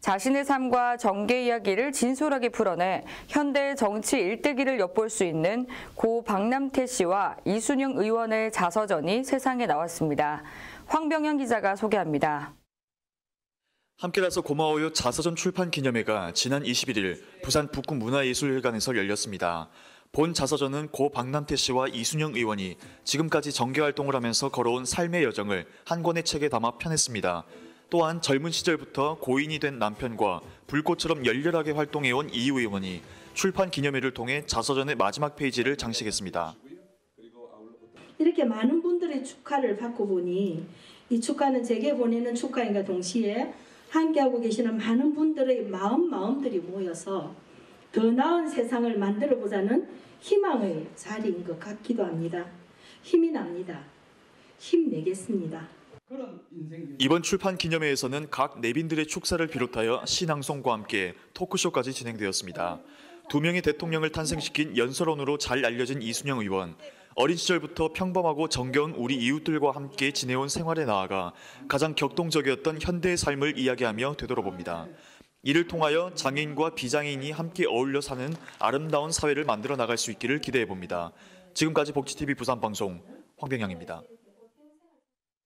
자신의 삶과 정계 이야기를 진솔하게 풀어내 현대 정치 일대기를 엿볼 수 있는 고 박남태 씨와 이순영 의원의 자서전이 세상에 나왔습니다. 황병현 기자가 소개합니다. 함께라서 고마워요 자서전 출판 기념회가 지난 21일 부산 북구문화예술회관에서 열렸습니다. 본 자서전은 고 박남태 씨와 이순영 의원이 지금까지 정계 활동을 하면서 걸어온 삶의 여정을 한 권의 책에 담아 펴냈습니다. 또한 젊은 시절부터 고인이 된 남편과 불꽃처럼 열렬하게 활동해온 이 의원이 출판 기념회를 통해 자서전의 마지막 페이지를 장식했습니다. 이렇게 많은 분들의 축하를 받고 보니 이 축하는 제게 보내는 축하인과 동시에 함께하고 계시는 많은 분들의 마음 마음들이 모여서 더 나은 세상을 만들어 보자는 희망의 자리인 것 같기도 합니다. 힘이 납니다. 힘내겠습니다. 이번 출판 기념회에서는 각 내빈들의 축사를 비롯하여 신앙송과 함께 토크쇼까지 진행되었습니다. 두 명의 대통령을 탄생시킨 연설원으로 잘 알려진 이순영 의원. 어린 시절부터 평범하고 정겨운 우리 이웃들과 함께 지내온 생활에 나아가 가장 격동적이었던 현대의 삶을 이야기하며 되돌아봅니다. 이를 통하여 장애인과 비장애인이 함께 어울려 사는 아름다운 사회를 만들어 나갈 수 있기를 기대해 봅니다. 지금까지 복지TV 부산방송 황병양입니다.